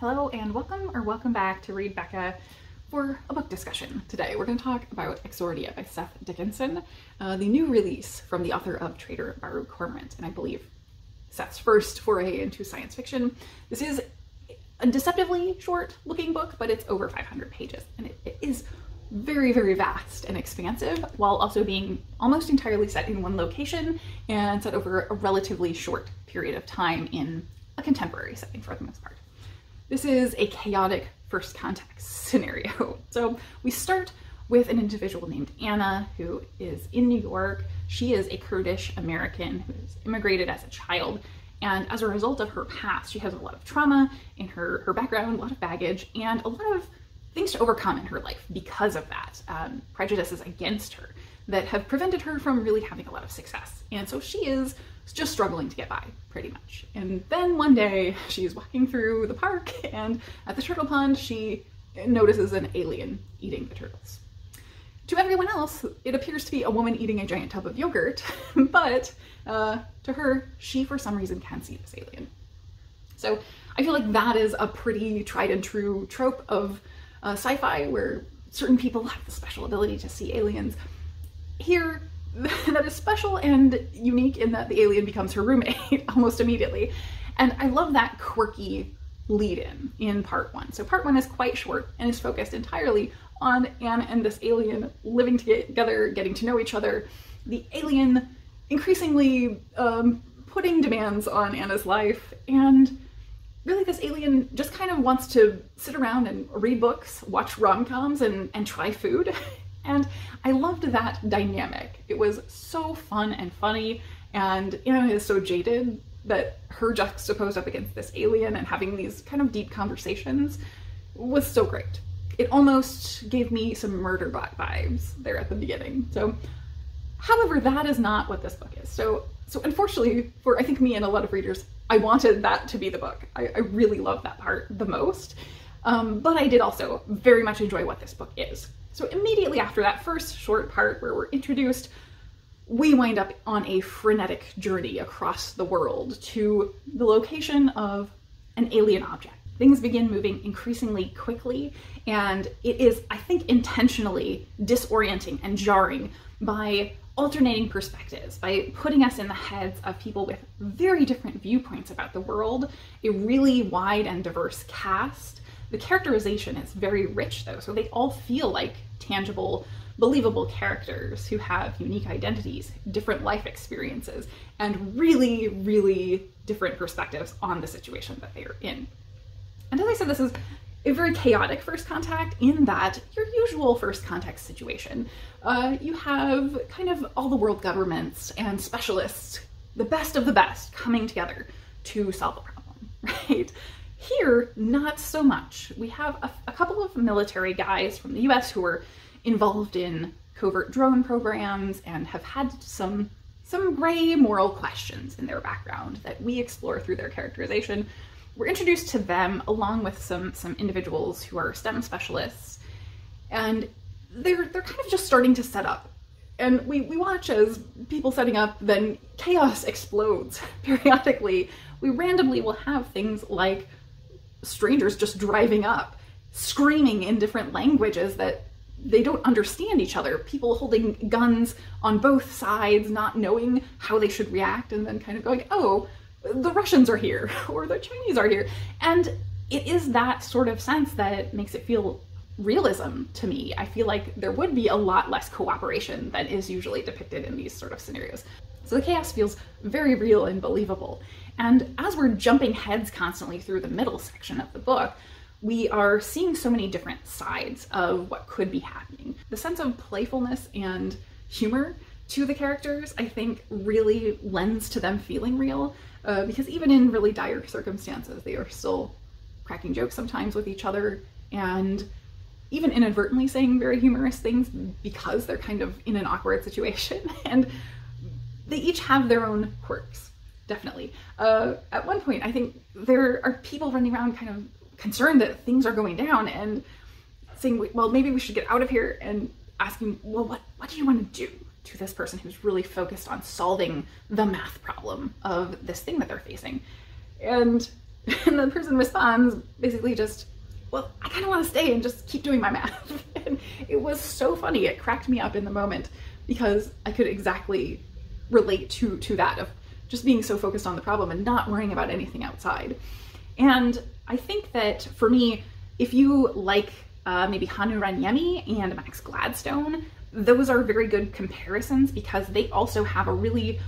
Hello and welcome or welcome back to Read Becca for a book discussion. Today we're going to talk about Exordia by Seth Dickinson, uh, the new release from the author of Traitor Baru Cormorant, and I believe Seth's first foray into science fiction. This is a deceptively short looking book, but it's over 500 pages and it, it is very, very vast and expansive while also being almost entirely set in one location and set over a relatively short period of time in a contemporary setting for the most part. This is a chaotic first contact scenario. So we start with an individual named Anna who is in New York. She is a Kurdish American who immigrated as a child. And as a result of her past, she has a lot of trauma in her, her background, a lot of baggage, and a lot of things to overcome in her life because of that, um, prejudices against her that have prevented her from really having a lot of success. And so she is just struggling to get by, pretty much. And then one day she's walking through the park and at the turtle pond she notices an alien eating the turtles. To everyone else, it appears to be a woman eating a giant tub of yogurt, but uh, to her, she for some reason can see this alien. So I feel like that is a pretty tried and true trope of uh, sci-fi where certain people have the special ability to see aliens. Here, that is special and unique in that the alien becomes her roommate almost immediately. And I love that quirky lead in in part one. So part one is quite short and is focused entirely on Anne and this alien living together, getting to know each other. The alien increasingly um, putting demands on Anna's life and really this alien just kind of wants to sit around and read books, watch rom-coms, and, and try food. and I loved that dynamic. It was so fun and funny, and Anna is so jaded that her juxtaposed up against this alien and having these kind of deep conversations was so great. It almost gave me some Murderbot vibes there at the beginning. So, however, that is not what this book is. So, so unfortunately for I think me and a lot of readers, I wanted that to be the book. I, I really love that part the most. Um, but I did also very much enjoy what this book is. So immediately after that first short part where we're introduced, we wind up on a frenetic journey across the world to the location of an alien object. Things begin moving increasingly quickly, and it is, I think, intentionally disorienting and jarring by alternating perspectives, by putting us in the heads of people with very different viewpoints about the world, a really wide and diverse cast. The characterization is very rich though, so they all feel like tangible, believable characters who have unique identities, different life experiences, and really, really different perspectives on the situation that they are in. And as I said, this is a very chaotic first contact in that your usual first contact situation, uh, you have kind of all the world governments and specialists, the best of the best, coming together to solve a problem, right? Here, not so much. We have a, a couple of military guys from the US who are involved in covert drone programs and have had some some gray moral questions in their background that we explore through their characterization we're introduced to them along with some some individuals who are STEM specialists, and they're they're kind of just starting to set up. And we, we watch as people setting up, then chaos explodes periodically. We randomly will have things like strangers just driving up, screaming in different languages that they don't understand each other. People holding guns on both sides, not knowing how they should react, and then kind of going, oh, the Russians are here or the Chinese are here. And it is that sort of sense that makes it feel realism to me. I feel like there would be a lot less cooperation than is usually depicted in these sort of scenarios. So the chaos feels very real and believable. And as we're jumping heads constantly through the middle section of the book, we are seeing so many different sides of what could be happening. The sense of playfulness and humor to the characters, I think, really lends to them feeling real uh, because even in really dire circumstances, they are still cracking jokes sometimes with each other and even inadvertently saying very humorous things because they're kind of in an awkward situation. and they each have their own quirks, definitely. Uh, at one point, I think there are people running around kind of concerned that things are going down and saying, well, maybe we should get out of here and asking, well, what, what do you want to do? to this person who's really focused on solving the math problem of this thing that they're facing. And And the person responds basically just, well, I kind of want to stay and just keep doing my math. and it was so funny. It cracked me up in the moment because I could exactly relate to to that of just being so focused on the problem and not worrying about anything outside. And I think that for me, if you like uh, maybe Hannu Rajaniemi and Max Gladstone, those are very good comparisons because they also have a really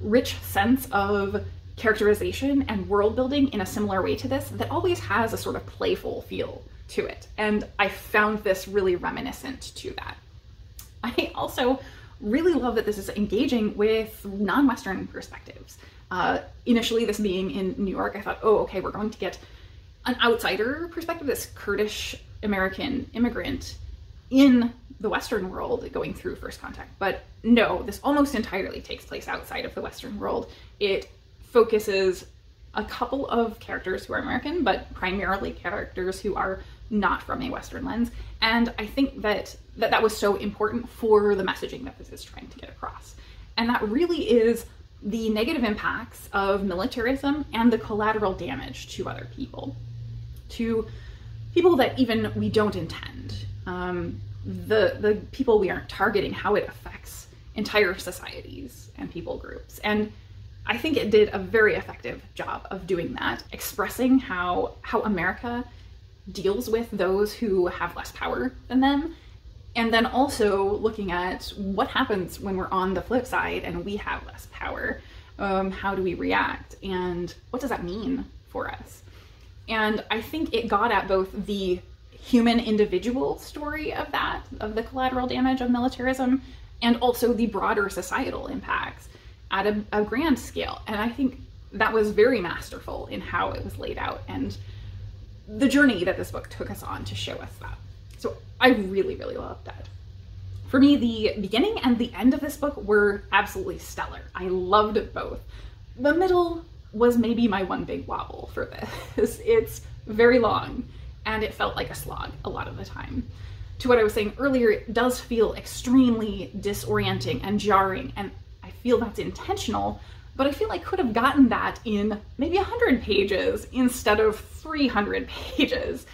rich sense of characterization and world building in a similar way to this that always has a sort of playful feel to it. And I found this really reminiscent to that. I also really love that this is engaging with non-Western perspectives. Uh, initially, this being in New York, I thought, oh, okay, we're going to get an outsider perspective, this Kurdish American immigrant in the Western world going through First Contact. But no, this almost entirely takes place outside of the Western world. It focuses a couple of characters who are American, but primarily characters who are not from a Western lens. And I think that that, that was so important for the messaging that this is trying to get across. And that really is the negative impacts of militarism and the collateral damage to other people, to people that even we don't intend. Um, the the people we aren't targeting, how it affects entire societies and people groups. And I think it did a very effective job of doing that, expressing how how America deals with those who have less power than them. And then also looking at what happens when we're on the flip side and we have less power. Um, how do we react? And what does that mean for us? And I think it got at both the human individual story of that, of the collateral damage of militarism, and also the broader societal impacts at a, a grand scale. And I think that was very masterful in how it was laid out and the journey that this book took us on to show us that. So I really, really loved that. For me, the beginning and the end of this book were absolutely stellar. I loved both. The middle was maybe my one big wobble for this. It's very long and it felt like a slog a lot of the time. To what I was saying earlier, it does feel extremely disorienting and jarring, and I feel that's intentional, but I feel I could have gotten that in maybe 100 pages instead of 300 pages.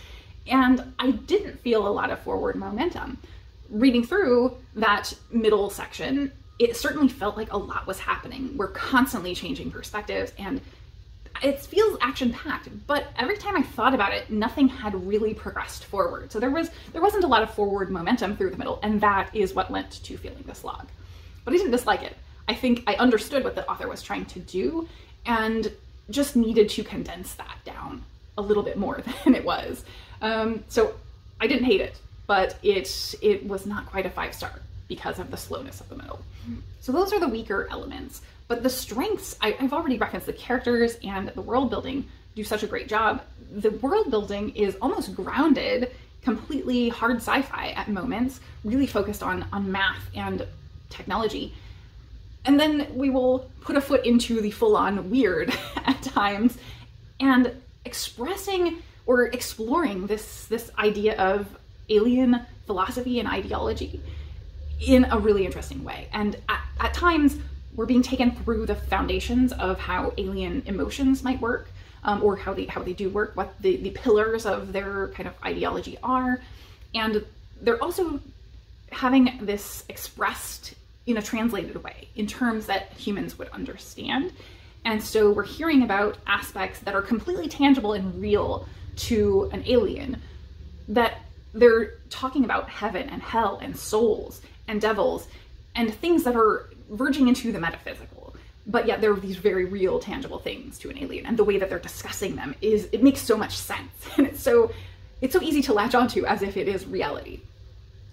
And I didn't feel a lot of forward momentum. Reading through that middle section, it certainly felt like a lot was happening. We're constantly changing perspectives and it feels action packed, but every time I thought about it, nothing had really progressed forward. So there was there wasn't a lot of forward momentum through the middle, and that is what lent to feeling this log. But I didn't dislike it. I think I understood what the author was trying to do and just needed to condense that down a little bit more than it was. Um, so I didn't hate it, but it it was not quite a five star because of the slowness of the middle. So those are the weaker elements. But the strengths, I, have already referenced the characters and the world building do such a great job. The world building is almost grounded, completely hard sci-fi at moments, really focused on, on math and technology. And then we will put a foot into the full-on weird at times and expressing or exploring this, this idea of alien philosophy and ideology in a really interesting way. And at, at times, we're being taken through the foundations of how alien emotions might work um, or how they how they do work, what the, the pillars of their kind of ideology are. And they're also having this expressed in a translated way in terms that humans would understand. And so we're hearing about aspects that are completely tangible and real to an alien that they're talking about heaven and hell and souls and devils and things that are verging into the metaphysical. But yet they're these very real tangible things to an alien and the way that they're discussing them is it makes so much sense. And it's so it's so easy to latch onto as if it is reality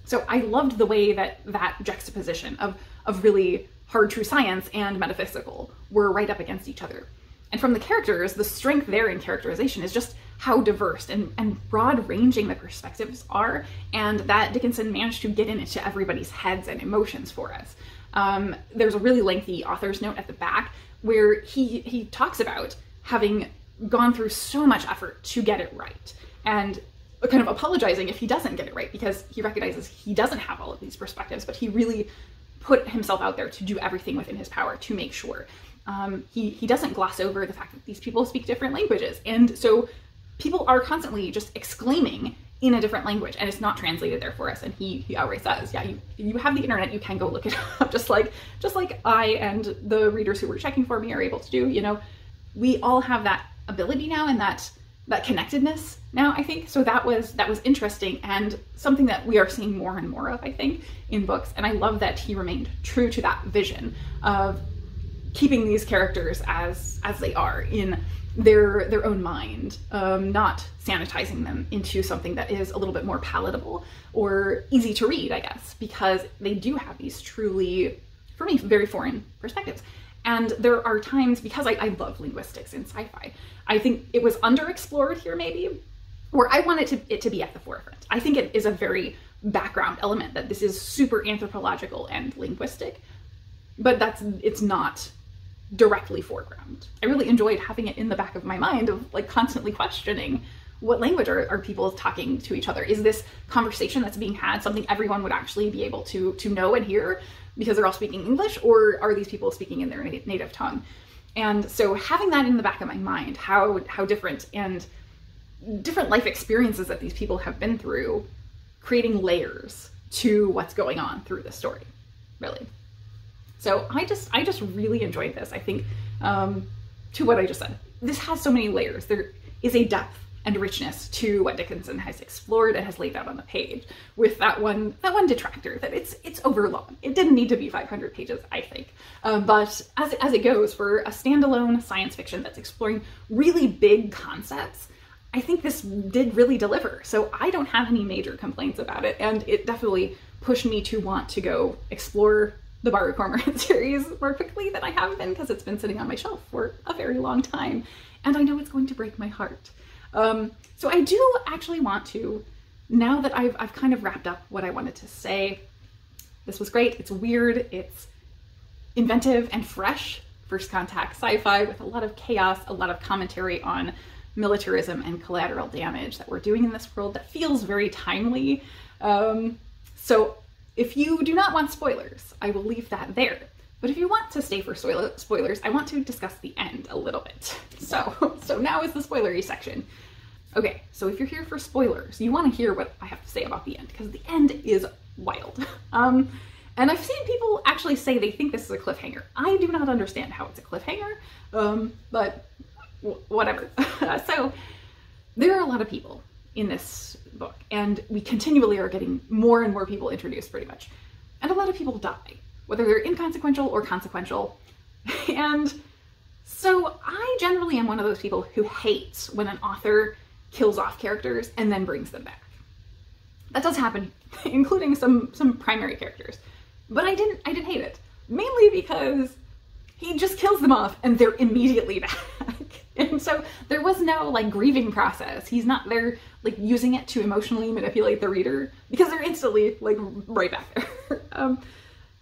so i loved the way that that juxtaposition of of really hard true science and metaphysical were right up against each other. And from the characters the strength there in characterization is just how diverse and, and broad ranging the perspectives are and that dickinson managed to get into everybody's heads and emotions for us. Um, there's a really lengthy author's note at the back where he he talks about having gone through so much effort to get it right. And kind of apologizing if he doesn't get it right because he recognizes he doesn't have all of these perspectives, but he really put himself out there to do everything within his power to make sure. um, he he doesn't gloss over the fact that these people speak different languages, and so people are constantly just exclaiming in a different language and it's not translated there for us. And he, he outright says yeah you, you have the internet. You can go look it up. Just like just like i and the readers who were checking for me are able to do you know. We all have that ability now and that that connectedness now i think so that was that was interesting and something that we are seeing more and more of i think in books and i love that he remained true to that vision of keeping these characters as as they are in their their own mind, um, not sanitizing them into something that is a little bit more palatable or easy to read, I guess, because they do have these truly, for me, very foreign perspectives. And there are times because I, I love linguistics in sci-fi, I think it was underexplored here maybe, where I wanted to, it to be at the forefront. I think it is a very background element that this is super anthropological and linguistic, but that's it's not directly foreground. I really enjoyed having it in the back of my mind of like constantly questioning what language are, are people talking to each other? Is this conversation that's being had something everyone would actually be able to to know and hear because they're all speaking English, or are these people speaking in their native tongue? And so having that in the back of my mind, how how different and different life experiences that these people have been through, creating layers to what's going on through the story, really. So I just I just really enjoyed this. I think um, to what I just said, this has so many layers. There is a depth and richness to what Dickinson has explored and has laid out on the page. With that one that one detractor that it's it's overlong. It didn't need to be 500 pages, I think. Um, but as as it goes for a standalone science fiction that's exploring really big concepts. I think this did really deliver. So I don't have any major complaints about it, and it definitely pushed me to want to go explore the Baru Cormorant series more quickly than I have been because it's been sitting on my shelf for a very long time. And I know it's going to break my heart. Um, so I do actually want to, now that I've, I've kind of wrapped up what I wanted to say, this was great. It's weird. It's inventive and fresh. First contact sci-fi with a lot of chaos, a lot of commentary on militarism and collateral damage that we're doing in this world that feels very timely. Um, so if you do not want spoilers, I will leave that there. But if you want to stay for spoilers, I want to discuss the end a little bit. So, so now is the spoilery section. Okay, so if you're here for spoilers, you want to hear what I have to say about the end because the end is wild. Um, and I've seen people actually say they think this is a cliffhanger. I do not understand how it's a cliffhanger, um, but whatever. so there are a lot of people in this book. And we continually are getting more and more people introduced, pretty much. And a lot of people die, whether they're inconsequential or consequential. and so I generally am one of those people who hates when an author kills off characters and then brings them back. That does happen, including some some primary characters. But I didn't I didn't hate it. Mainly because he just kills them off and they're immediately back. and so there was no like grieving process. He's not there like using it to emotionally manipulate the reader because they're instantly like right back there. um,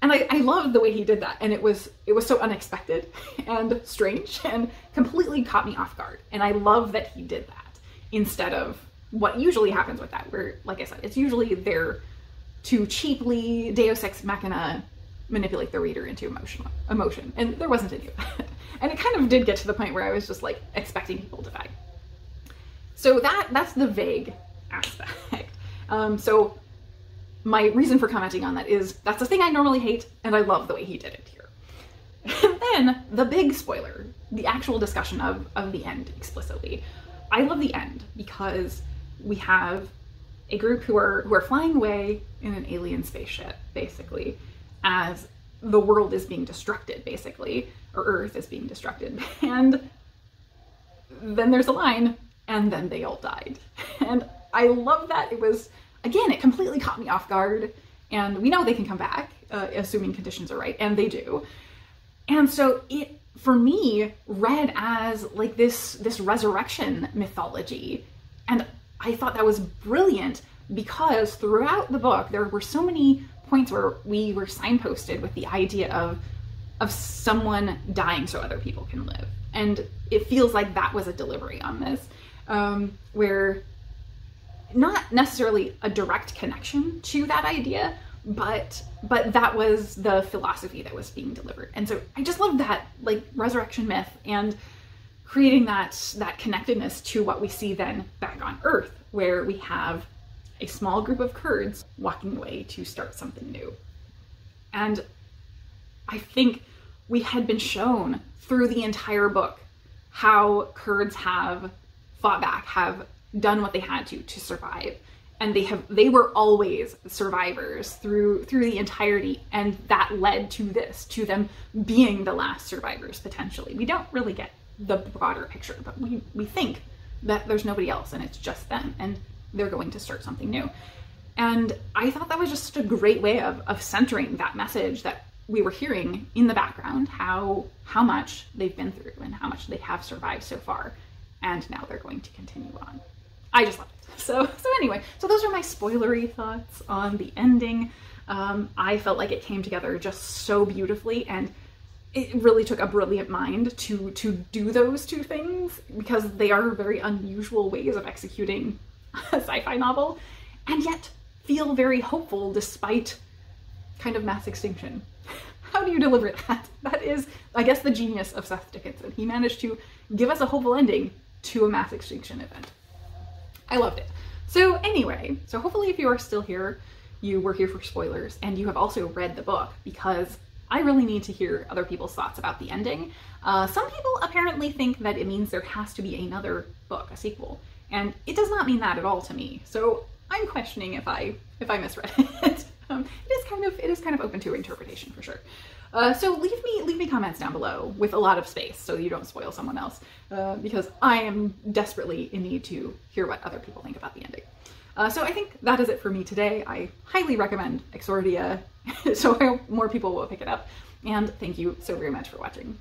and I, I loved the way he did that and it was it was so unexpected and strange and completely caught me off guard. And i love that he did that instead of what usually happens with that where like i said it's usually there to cheaply deus ex machina manipulate the reader into emotion emotion. And there wasn't any of that. And it kind of did get to the point where i was just like expecting people to die. So that that's the vague aspect. Um, so my reason for commenting on that is that's a thing i normally hate and i love the way he did it here and then the big spoiler the actual discussion of of the end explicitly i love the end because we have a group who are who are flying away in an alien spaceship basically as the world is being destructed, basically, or Earth is being destructed. And then there's a line, and then they all died. And I love that. It was, again, it completely caught me off guard. And we know they can come back, uh, assuming conditions are right, and they do. And so it, for me, read as like this this resurrection mythology, and I thought that was brilliant because throughout the book there were so many points where we were signposted with the idea of of someone dying so other people can live and it feels like that was a delivery on this um, where not necessarily a direct connection to that idea but but that was the philosophy that was being delivered. And so i just love that like resurrection myth and creating that that connectedness to what we see then back on earth where we have a small group of kurds walking away to start something new. And i think we had been shown through the entire book how kurds have fought back have done what they had to to survive. And they have they were always survivors through through the entirety. And that led to this to them being the last survivors potentially. We don't really get the broader picture but we we think that there's nobody else and it's just them and they're going to start something new. And i thought that was just such a great way of, of centering that message that we were hearing in the background how how much they've been through and how much they have survived so far. And now they're going to continue on i just love it. So so anyway so those are my spoilery thoughts on the ending. Um, i felt like it came together just so beautifully and it really took a brilliant mind to to do those two things because they are very unusual ways of executing a sci-fi novel and yet feel very hopeful despite kind of mass extinction. How do you deliver that? That is i guess the genius of seth dickinson. He managed to give us a hopeful ending to a mass extinction event I loved it. So anyway, so hopefully if you are still here, you were here for spoilers and you have also read the book because I really need to hear other people's thoughts about the ending. Uh, some people apparently think that it means there has to be another book, a sequel, and it does not mean that at all to me. So I'm questioning if I if I misread it. um, it is kind of it is kind of open to interpretation for sure. Uh, so leave me leave me comments down below with a lot of space so you don't spoil someone else uh, because I am desperately in need to hear what other people think about the ending. Uh, so I think that is it for me today. I highly recommend Exordia so I hope more people will pick it up and thank you so very much for watching.